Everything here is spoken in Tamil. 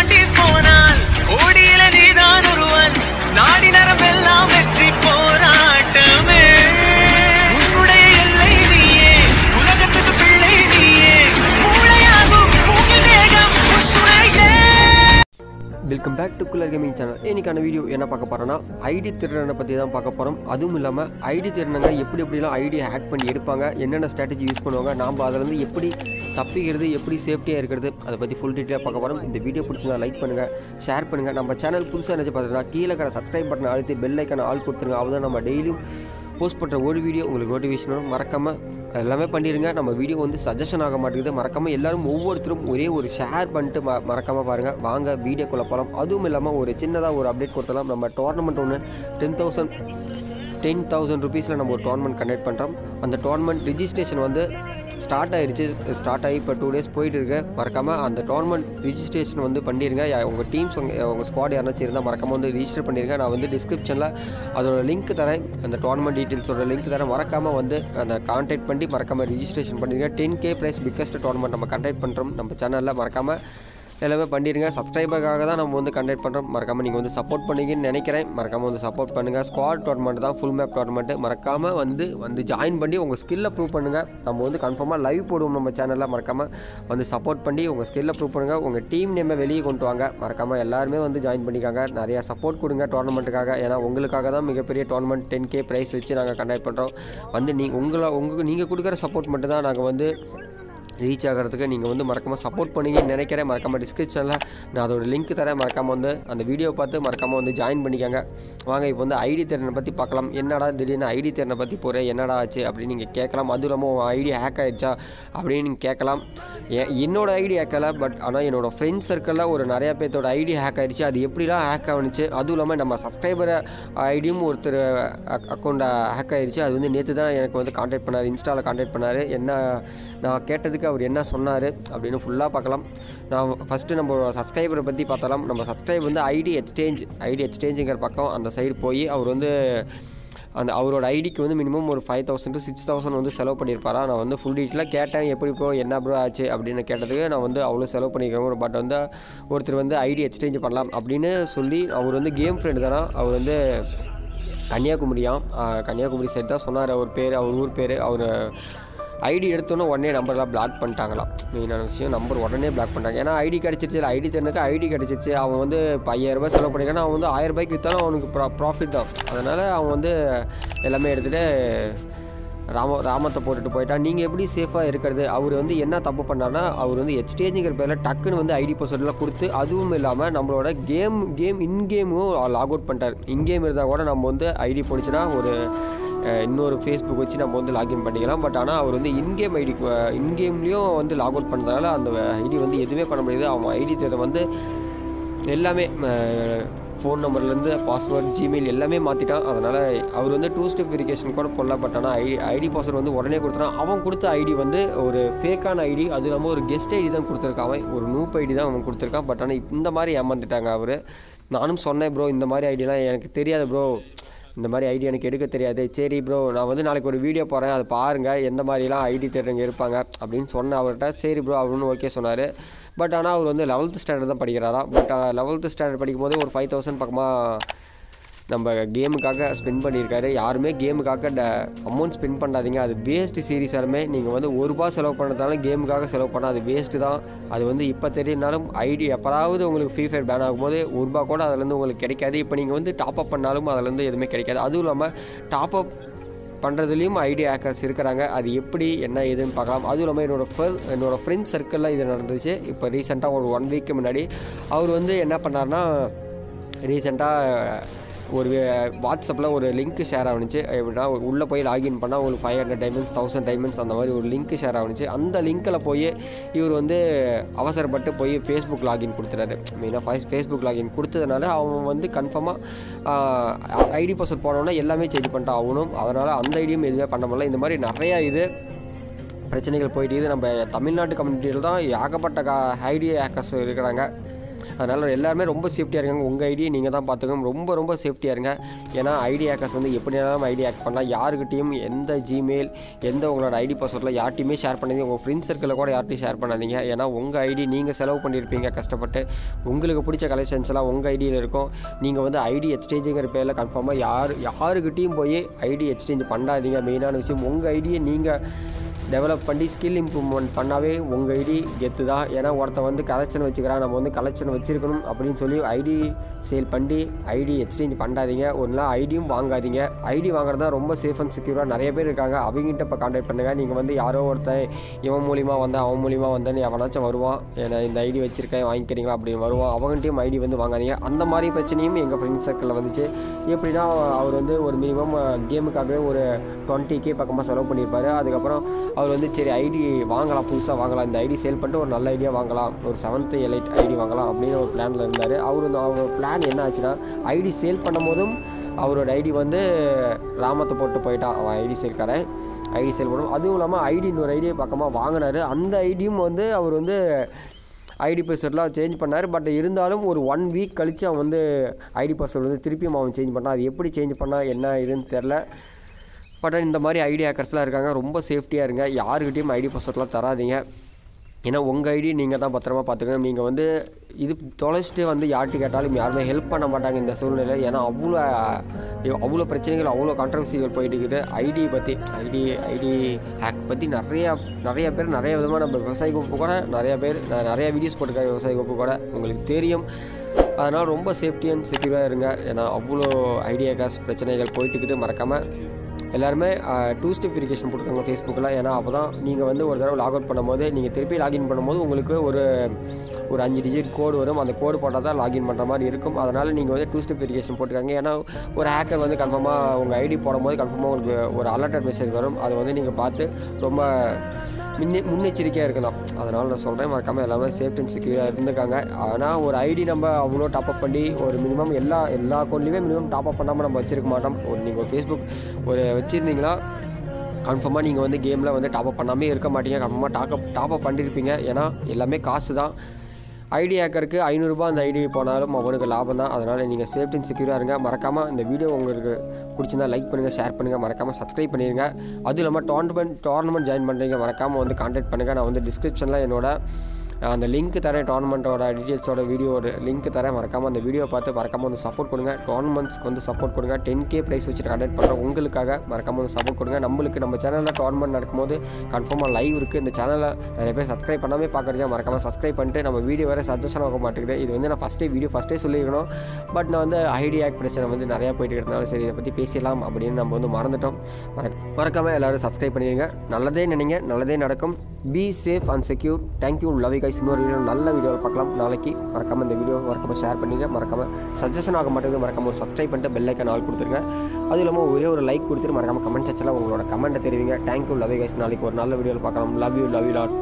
தாண்டி வெல்கம் பேக் டு குலர் கேமிங் சேனல் இன்றைக்கான வீடியோ என்ன பார்க்க போகிறோன்னா ஐடி திருடனை பற்றி தான் பார்க்க போகிறோம் அதுவும் இல்லாமல் ஐடி திருடனங்க எப்படி எப்படிலாம் ஐடியை ஹேக் பண்ணி எடுப்பாங்க என்னென்ன ஸ்ட்ராட்டஜி யூஸ் பண்ணுவாங்க நாம் அதிலேருந்து எப்படி தப்பிக்கிறது எப்படி சேஃப்டியாக இருக்கிறது அதை பற்றி ஃபுல் டீட்டெயிலாக பார்க்க போகிறோம் இந்த வீடியோ பிடிச்சிருந்தா லைக் பண்ணுங்கள் ஷேர் பண்ணுங்கள் நம்ம சேனல் புதுசாக நினச்சி பார்த்தீங்கன்னா கீழே இருக்கிற சப்ஸ்கிரைப் பட்டன் அழுத்தி பெல் ஐக்கான ஆள் கொடுத்துருங்க. அப்போ நம்ம டெய்லியும் போஸ்ட் பண்ணுற ஒரு வீடியோ உங்களுக்கு நோட்டிஃபிகேஷன் வரும். மறக்காமல் எல்லாமே பண்ணிடுங்க நம்ம வீடியோ வந்து சஜஷன் ஆக மாட்டேங்குது. மறக்காமல் எல்லாரும் ஒவ்வொருத்தரும் ஒரே ஒரு ஷேர் பண்ணிட்டு ம மறக்காமல் பாருங்கள் வாங்க வீடியோக்குள்ளே போகலாம் அதுவும் இல்லாமல் ஒரு சின்னதாக ஒரு அப்டேட் கொடுத்தலாம் நம்ம டோர்னமெண்ட் ஒன்று டென் தௌசண்ட் டென் தௌசண்ட் ருபீஸில் நம்ம ஒரு டோர்னமெண்ட் கண்டக்ட் பண்ணுறோம் அந்த டோர்னமெண்ட் ரிஜிஸ்ட்ரேஷன் வந்து ஸ்டார்ட் ஆகிடுச்சு ஸ்டார்ட் ஆகி இப்போ டூ டேஸ் போயிட்டு இருக்கு மறக்காமல் அந்த டோர்னமெண்ட் ரிஜிஸ்ட்ரேஷன் வந்து பண்ணிடுங்க உங்கள் டீம்ஸ் உங்கள் உங்கள் ஸ்குவாட் யாராச்சும் இருந்தால் மறக்காமல் வந்து ரிஜிஸ்டர் பண்ணிடுங்க நான் வந்து டிஸ்கிரிப்ஷனில் அதோட லிங்க் தரேன். அந்த டோர்னமெண்ட் டீட்டெயில்ஸோட லிங்க் தரேன். மறக்காமல் வந்து அந்த கான்டாக்ட் பண்ணி மறக்காமல் ரிஜிஸ்ட்ரேஷன் பண்ணிடுங்க ten K prize biggest tournament நம்ம கண்டக்ட் பண்ணுறோம் நம்ம சேனலில் மறக்காமல் எல்லாமே பண்ணிடுங்க சப்ஸ்கிரைபருக்காக தான் நம்ம வந்து கண்டக்ட் பண்ணுறோம் மறக்காமல் நீங்கள் வந்து சப்போர்ட் பண்ணுங்கன்னு நினைக்கிறேன். மறக்காமல் வந்து சப்போர்ட் பண்ணுங்கள் ஸ்குவாட் டோர்னமெண்ட் தான் ஃபுல் மேப் டோர்னமெண்ட்டு மறக்காமல் வந்து வந்து ஜாயின் பண்ணி உங்கள் ஸ்கில்லை ப்ரூவ் பண்ணுங்கள் நம்ம வந்து கன்ஃபார்மாக லைவ் போடுவோம் நம்ம சேனலில் மறக்காமல் வந்து சப்போர்ட் பண்ணி உங்கள் ஸ்கில்லை ப்ரூவ் பண்ணுங்கள் உங்கள் டீம் நேமை வெளியே கொண்டு வாங்க. மறக்காமல் எல்லாருமே வந்து ஜாயின் பண்ணிக்காங்க. நிறையா சப்போர்ட் கொடுங்க டோர்னமெண்ட்டுக்காக ஏன்னா உங்களுக்காக தான் மிகப்பெரிய டோர்னமெண்ட் டென் கே ப்ரைஸ் வச்சு நாங்கள் கண்டக்ட் பண்ணுறோம் வந்து நீ உங்களை உங்கள் நீங்கள் கொடுக்குற சப்போர்ட் மட்டும் தான் நாங்கள் வந்து ரீச் ஆகிறதுக்கு நீங்கள் வந்து மறக்காமல் சப்போர்ட் பண்ணீங்கன்னு நினைக்கிறேன். மறக்காமல் டிஸ்கிரிப்ஷனில் நான் அதோட லிங்க் தரேன். மறக்காமல் வந்து அந்த வீடியோ பார்த்து மறக்காமல் வந்து ஜாயின் பண்ணிக்கோங்க. வாங்க இப்போ வந்து ஐடி திறனை பற்றி பார்க்கலாம். என்னடா திடீர்னு ஐடி திறனை பற்றி போகிறேன் என்னடா ஆச்சு அப்படின்னு நீங்கள் கேட்கலாம். அதுவும் இல்லாமல் உன் ஐடி ஹேக் ஆகிடுச்சா அப்படின்னு நீங்கள் கேட்கலாம். என்னோடய என்னோட ஐடி ஹேக்கலை பட் ஆனால் என்னோட ஃப்ரெண்ட்ஸ் சர்க்கிளில் ஒரு நிறையா பேர்த்தோட ஐடி ஹேக் ஆகிடுச்சு அது எப்படிலாம் ஹேக் ஆகுனுச்சு அதுவும் இல்லாமல் நம்ம சப்ஸ்கிரைபர் ஐடியும் ஒருத்தர் அக்கௌண்ட் ஹேக் ஆகிடுச்சு அது வந்து நேற்று தான் எனக்கு வந்து காண்டாக்ட் பண்ணார் இன்ஸ்டாவில் காண்டாக்ட் பண்ணார். என்ன நான் கேட்டதுக்கு அவர் என்ன சொன்னார் அப்படின்னு ஃபுல்லாக பார்க்கலாம். நான் ஃபஸ்ட்டு நம்ம சப்ஸ்கிரைபரை பற்றி பார்த்தாலும் நம்ம சப்ஸ்கிரைப் வந்து ஐடி எக்ஸ்சேஞ்ச் ஐடி எக்ஸ்சேஞ்சுங்கிற பக்கம் அந்த சைடு போய் அவர் வந்து அந்த அவரோட ஐடிக்கு வந்து மினிமம் ஒரு five thousand to six thousand வந்து செலவு பண்ணியிருப்பாரா? நான் வந்து ஃபுல் டீட்டெயிலாக கேட்டேன் எப்படி ப்ரோ என்ன ப்ரோ ஆச்சு அப்படின்னு கேட்டதுக்கு நான் வந்து அவ்வளோ செலவு பண்ணியிருக்கேன் பட் வந்து ஒருத்தர் வந்து ஐடி எக்ஸ்சேஞ்ச் பண்ணலாம் அப்படின்னு சொல்லி அவர் வந்து கேம் ஃப்ரெண்டு தானே? அவர் வந்து கன்னியாகுமரியாம். கன்னியாகுமரி சைடு தான் சொன்னார். அவர் பேர் அவர் ஊர் பேர் அவர் ஐடி எடுத்தோன்னே உடனே நம்பர்லாம் பிளாக் பண்ணிட்டாங்களாம். மெயினான விஷயம் நம்பர் உடனே பிளாக் பண்ணிட்டாங்க. ஏன்னா ஐடி கிடச்சிருச்சு. ஐடி தெரிஞ்சுக்கு ஐடி கிடச்சிருச்சு. அவன் வந்து இப்போ செலவு பண்ணியிருக்கானா அவன் வந்து ஆயிரம் ரூபாய்க்கு விற்றாலும் அவனுக்கு ப்ரா ப்ராஃபிட் தான். அதனால் அவன் வந்து எல்லாமே எடுத்துகிட்டு ராம ராமத்தை போட்டுட்டு போயிட்டான். நீங்கள் எப்படி சேஃபாக இருக்கிறது? அவர் வந்து என்ன தப்பு பண்ணார்னா அவர் வந்து எக்ஸ்டேஜுங்கிற பேரில் டக்குன்னு வந்து ஐடி பாஸ்வேர்டெலாம் கொடுத்து அதுவும் இல்லாமல் நம்மளோட கேம் கேம் இன் கேமும் லாக் அவுட் பண்ணிட்டார். இன் கேம் இருந்தால் கூட நம்ம வந்து ஐடி போணுச்சுன்னா ஒரு இன்னொரு ஃபேஸ்புக் வச்சு நம்ம வந்து லாகின் பண்ணிக்கலாம். பட் ஆனால் அவர் வந்து இன்கேம் ஐடி இன்கேம்லேயும் வந்து லாக் அவுட் பண்ணதுனால அந்த ஐடி வந்து எதுவுமே பண்ண முடியாது. அவன் ஐடி தேவை வந்து எல்லாமே ஃபோன் நம்பர்லேருந்து பாஸ்வேர்ட் ஜிமெயில் எல்லாமே மாற்றிட்டான் அதனால் அவர் வந்து டூ ஸ்டெப் வெரிஃபிகேஷன் கூட போடல. பட் ஆனால் ஐடி ஐடி பாஸ்வேர்ட் வந்து உடனே கொடுத்துட்டான். அவன் கொடுத்த ஐடி வந்து ஒரு ஃபேக்கான ஐடி அது இல்லாமல் ஒரு கெஸ்ட் ஐடி தான் கொடுத்துருக்கான் அவன். ஒரு நூப் ஐடி தான் அவன் கொடுத்துருக்கான். பட் ஆனால் இந்த மாதிரி ஏமாந்துட்டாங்க அவர். நானும் சொன்னேன் ப்ரோ இந்த மாதிரி ஐடியெலாம் எனக்கு தெரியாது ப்ரோ இந்த மாதிரி ஐடி எனக்கு எடுக்க தெரியாது. சரி ப்ரோ நான் வந்து நாளைக்கு ஒரு வீடியோ போகிறேன் அதை பாருங்கள் எந்த மாதிரிலாம் ஐடி தேடுறவங்க இருப்பாங்க அப்படின்னு சொன்னேன் அவர்கிட்ட சரி ப்ரோ அவருன்னு ஓகே சொன்னார். பட் ஆனால் அவர் வந்து லெவல்த்து ஸ்டாண்டர்ட் தான் படிக்கிறாராம் பட் லெவல்த்து ஸ்டாண்டர்ட் படிக்கும்போது ஒரு ஃபைவ் தௌசண்ட் பக்கமாக நம்ம கேமுக்காக ஸ்பெண்ட் பண்ணியிருக்காரு. யாருமே கேமுக்காக ட அமௌண்ட் ஸ்பெண்ட் பண்ணாதீங்க. அது வேஸ்ட்டு சீரியஸாலுமே நீங்கள் வந்து ஒரு ரூபா செலவு பண்ணுறதாலும் கேமுக்காக செலவு பண்ணால் அது வேஸ்ட்டு தான். அது வந்து இப்போ தெரியினாலும் ஐடி எப்போதாவது உங்களுக்கு ஃப்ரீ ஃபயர் பேன் ஆகும்போது ஒரு ரூபா கூட அதுலேருந்து உங்களுக்கு கிடைக்காது. இப்போ நீங்கள் வந்து டாப் அப் பண்ணாலும் அதுலேருந்து எதுவுமே கிடைக்காது. அதுவும் இல்லாமல் டாப் அப் பண்ணுறதுலேயும் ஐடி ஹேக்கர்ஸ் இருக்கிறாங்க. அது எப்படி என்ன ஏதுன்னு பார்க்கலாம். அதுவும் இல்லாமல் என்னோடய ஃபர்ஸ்ட் என்னோட ஃப்ரெண்ட்ஸ் சர்க்கிளில் இது நடந்துச்சு. இப்போ ரீசெண்டாக ஒரு ஒன் வீக் முன்னாடி அவர் வந்து என்ன பண்ணார்னா ரீசெண்டாக ஒரு வாட்ஸ்அப்பில் ஒரு லிங்க் ஷேர் ஆகிச்சு எப்படின்னா உள்ளே போய் லாகின் பண்ணால் உங்களுக்கு five hundred diamonds thousand diamonds அந்த மாதிரி ஒரு லிங்க் ஷேர் ஆகிச்சு அந்த லிங்க்கில் போய் இவர் வந்து அவசரப்பட்டு போய் ஃபேஸ்புக் லாகின் கொடுத்துறாரு மெயினாக ஃபேஸ்புக் லாகின் கொடுத்ததுனால அவன் வந்து கன்ஃபார்மாக ஐடி பாஸ்வேர்ட் போனோன்னா எல்லாமே சேஞ்ச் பண்ணிட்டான் ஆகணும். அதனால் அந்த ஐடியும் எதுவுமே பண்ண முடியல. இந்த மாதிரி நிறையா இது பிரச்சனைகள் போயிட்டு இது நம்ம தமிழ்நாட்டு கம்யூனிட்டியில் தான் ஏகப்பட்ட கா ஐடியா ஹேக்கர்ஸ் இருக்கிறாங்க அதனால் எல்லாருமே ரொம்ப சேஃப்டியாக இருக்காங்க. உங்கள் ஐடியை நீங்கள் தான் பார்த்துக்கணும் ரொம்ப ரொம்ப சேஃப்டியாக இருங்க. ஏன்னா ஐடி ஹேக்கர்ஸ் வந்து எப்படினாலும் ஐடி ஹேக் பண்ணலாம். யாருக்கிட்டையும் எந்த ஜிமெயில் எந்த உங்களோட ஐடி பாஸ்வேர்டில் யார்ட்டையுமே ஷேர் பண்ணாதீங்க. உங்கள் ஃப்ரெண்ட்ஸ் சர்க்கிளில் கூட யார்ட்டையும் ஷேர் பண்ணாதீங்க. ஏன்னா உங்கள் ஐடி நீங்கள் செலவு பண்ணியிருப்பீங்க கஷ்டப்பட்டு. உங்களுக்கு பிடிச்ச கலெக்ஷன்ஸ் எல்லாம் உங்கள் ஐடியில் இருக்கும். நீங்கள் வந்து ஐடி எக்ஸ்சேஞ்சுங்கிற பேரில் கன்ஃபார்மாக யார் யாருக்கிட்டையும் போய் ஐடி எக்ஸ்சேஞ்ச் பண்ணாதீங்க. மெயினான விஷயம் உங்கள் ஐடியை நீங்கள் டெவலப் பண்ணி ஸ்கில் இம்ப்ரூவ்மெண்ட் பண்ணாவே உங்கள் ஐடி கெத்து தான் ஏன்னா ஒருத்தன் வந்து கலெக்ஷன் வச்சுக்கிறான். நம்ம வந்து கலெக்ஷன் வச்சுருக்கணும் அப்படின்னு சொல்லி ஐடி சேல் பண்ணி ஐடி எக்ஸ்சேஞ்ச் பண்ணாதீங்க. ஒரு நாள் ஐடியும் வாங்காதீங்க. ஐடி வாங்குறது தான் ரொம்ப சேஃப் அண்ட் செக்யூராக நிறைய பேர் இருக்காங்க. அவங்ககிட்ட இப்போ கான்டாக்ட் பண்ணுங்கள் நீங்கள் வந்து யாரோ ஒருத்தன் இவன் மூலிமா வந்தேன் அவன் மூலிமா வந்தேன்னு எவனாச்சும் வருவான். ஏன்னா இந்த ஐடி வச்சுருக்கேன் வாங்கிக்கிறீங்களா அப்படின்னு வருவான். அவங்கள்ட்டையும் ஐடி வந்து வாங்காதீங்க. அந்த மாதிரி பிரச்சனையும் எங்கள் ஃப்ரெண்ட்ஸ் சர்க்கிளில் வந்துச்சு. எப்படின்னா அவர் வந்து ஒரு மினிமம் கேமுக்காகவே ஒரு டுவெண்ட்டி கே பக்கமாக செலவு பண்ணியிருப்பாரு. அதுக்கப்புறம் அவர் வந்து சரி ஐடி வாங்கலாம் புதுசாக வாங்கலாம். இந்த ஐடி சேல் பண்ணிட்டு ஒரு நல்ல ஐடியா வாங்கலாம். ஒரு செவன்த்து எலைட் ஐடி வாங்கலாம் அப்படின்னு ஒரு பிளானில் இருந்தார். அவர் வந்து அவர் பிளான் என்ன ஆச்சுன்னா ஐடி சேல் பண்ணும் போதும் அவரோட ஐடி வந்து ராமத்தை போட்டு போயிட்டான் அவன் ஐடி சேல்காரன். ஐடி சேல் பண்ணும் அதுவும் இல்லாமல் ஐடி இன்னொரு ஐடியை பக்கமாக வாங்கினார். அந்த ஐடியும் வந்து அவர் வந்து ஐடி பாஸ்வேர்ட்லாம் சேஞ்ச் பண்ணார். பட் இருந்தாலும் ஒரு ஒன் வீக் கழித்து அவன் வந்து ஐடி பாஸ்வேர்டு வந்து திருப்பியும் அவன் சேஞ்ச் பண்ணான். அது எப்படி சேஞ்ச் பண்ணால் என்ன இதுன்னு தெரில பட் இந்த மாதிரி ஐடி ஹேக்கர்ஸ்லாம் இருக்காங்க ரொம்ப சேஃப்டியாக இருங்க. யாருக்கிட்டையும் ஐடி பாஸ்வேர்ட்லாம் தராதீங்க. ஏன்னா உங்கள் ஐடி நீங்கள் தான் பத்திரமா பார்த்துக்கணும். நீங்கள் வந்து இது தொலைச்சிட்டு வந்து யார்கிட்ட கேட்டாலும் யாருமே ஹெல்ப் பண்ண மாட்டாங்க இந்த சூழ்நிலையில். ஏன்னா அவ்வளோ அவ்வளோ பிரச்சனைகள் அவ்வளோ கான்ட்ரவர்சிகள் போயிட்டு இருக்குது. ஐடி பற்றி ஐடி ஐடி ஹேக் பற்றி நிறையா நிறைய பேர் நிறைய விதமாக நம்ம விவசாய குரூப்பு கூட நிறையா பேர் நிறையா வீடியோஸ் போட்டுக்காங்க விவசாய குரூப்பு கூட. உங்களுக்கு தெரியும். அதனால் ரொம்ப சேஃப்டி அண்ட் செக்யூராக இருங்க. ஏன்னா அவ்வளோ ஐடியா காஸ் பிரச்சனைகள் போயிட்டு இருக்குது. மறக்காமல் எல்லாருமே டூ ஸ்டெப் வெரிஃபிகேஷன் போட்டுருக்காங்க ஃபேஸ்புக்கில் ஏன்னா அப்போ தான் நீங்கள் வந்து ஒரு தடவை லாக் அவுட் பண்ணும்போது நீங்கள் திருப்பி லாகின் பண்ணும்போது உங்களுக்கு ஒரு ஒரு அஞ்சு டிஜிட் கோடு வரும். அந்த கோடு போட்டால் தான் லாகின் பண்ணுற மாதிரி இருக்கும். அதனால் நீங்கள் வந்து டூ ஸ்டெப் வெரிஃபிகேஷன் போட்டுருக்காங்க ஏன்னா ஒரு ஹேக்கர் வந்து கன்ஃபார்மாக உங்கள் ஐடி போடும்போது கன்ஃபார்மாக உங்களுக்கு ஒரு அலர்ட் மெசேஜ் வரும். அதை வந்து நீங்கள் பார்த்து ரொம்ப முன்னே முன்னெச்சரிக்கையாக இருக்கலாம். அதனால் நான் சொல்கிறேன் மறக்காமல் எல்லாமே சேஃப்டி அண்ட் செக்யூராக இருந்துக்காங்க. ஆனால் ஒரு ஐடி நம்ம அவ்வளோ டாப்அப் பண்ணி ஒரு மினிமம் எல்லா எல்லா அக்கௌண்ட்லேயுமே மினிமம் டாப்அப் பண்ணாமல் நம்ம வச்சிருக்க மாட்டோம். ஒரு நீங்கள் ஃபேஸ்புக் ஒரு வச்சுருந்தீங்களா கன்ஃபார்மாக நீங்கள் வந்து கேமில் வந்து டாப்அப் பண்ணாமே இருக்க மாட்டீங்க. கன்ஃபார்மாக டாக்அப் டாப்அப் பண்ணியிருப்பீங்க ஏன்னா எல்லாமே காசு தான் ஐடி ஹேக்கருக்கு ஐநூறுரூபா அந்த ஐடி போனாலும் அவனுக்கு லாபம் தான் அதனால் நீங்கள் சேஃப்டி அண்ட் செக்யூராக இருங்க. மறக்காமல் இந்த வீடியோ உங்களுக்கு பிடிச்சிருந்தா லைக் பண்ணுங்கள் ஷேர் பண்ணுங்கள் மறக்காமல் சப்ஸ்கிரைப் பண்ணிடுங்க அதுவும் இல்லாமல் டோர்னமெண்ட் டோர்னமெண்ட் ஜாயின் பண்ணுறீங்க மறக்காமல் வந்து கான்டாக்ட் பண்ணுங்கள் நான் வந்து டிஸ்கிரிப்ஷனில் என்னோட அந்த லிங்க் தரேன். டோர்னமெண்ட்டோட டீட்டெயில்ஸோட வீடியோட லிங்க் தரேன். மறக்காமல் அந்த வீடியோ பார்த்து மறக்காமல் வந்து சப்போர்ட் கொடுங்க. டோர்னமெண்ட்ஸ்க்கு வந்து சப்போர்ட் கொடுங்க. டென் கே ப்ரைஸ் வச்சு கண்டக்ட் பண்ணுறோம் உங்களுக்காக மறக்காமல் வந்து சப்போர்ட் கொடுங்க. நம்மளுக்கு நம்ம சேனலில் டோர்னமெண்ட் நடக்கும்போது கன்ஃபார்மாக லைவ் இருக்குது இந்த சேனலை நிறைய பேர் சப்ஸ்கிரைப் பண்ணாமே பார்க்குறீங்க. மறக்காமல் சப்ஸ்கிரைப் பண்ணிட்டு நம்ம வீடியோ வேறு சஜஷன் ஆக மாட்டேங்குது. இது வந்து நான் ஃபஸ்ட்டே வீடியோ ஃபஸ்ட்டே சொல்லியிருக்கணும். பட் நான் வந்து ஐடியாக் பிரச்சனை வந்து நிறையா போயிட்டு இருக்கிறதுனால சரி இதை பற்றி பேசலாம் அப்படின்னு நம்ம வந்து மறந்துட்டோம். மறக்க மறக்காமல் எல்லோரும் சப்ஸ்கிரைப் பண்ணிடுங்க நல்லதே நினைங்க. நல்லதே நடக்கும். Be safe and secure thank you love guys இன்னொரு வீடியோ நல்ல வீடியோவில் பார்க்கலாம். நாளைக்கு மறக்காமல் இந்த வீடியோ மறக்காமல் ஷேர் பண்ணிடுங்க மறக்காமல் சஜஷன் ஆக மாட்டேங்குது. மறக்காமல் ஒரு சப்ஸ்கிரைப் பண்ணிட்டு பெல் ஐக்கன் ஆல் கொடுத்துருங்க. அதுவும் இல்லாமல் ஒரே ஒரு லைக் கொடுத்துட்டு மறக்காமல் கமெண்ட் செக்ஷனில் உங்களோட கமெண்ட்டை தெரிவிங்க. தேங்க்யூ லவ் கைஸ் நாளைக்கு ஒரு நல்ல வீடியோவில் பார்க்கலாம். Love you love you lot